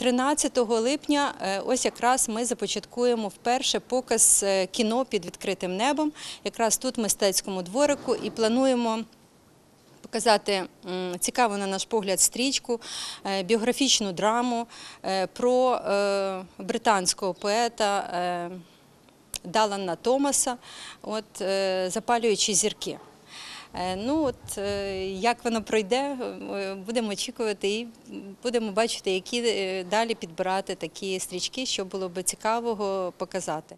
13 липня е, ось якраз ми започаткуємо вперше показ е, кіно під відкритим небом, якраз тут в мистецькому дворику, і плануємо. Показати цікаву на наш погляд стрічку, е, біографічну драму про британського поета Далана Томаса, от, запалюючи зірки. Е, Ну от е, як воно пройде, е, будемо очікувати і будемо бачити, які далі підбирати такі стрічки, що було б цікавого показати.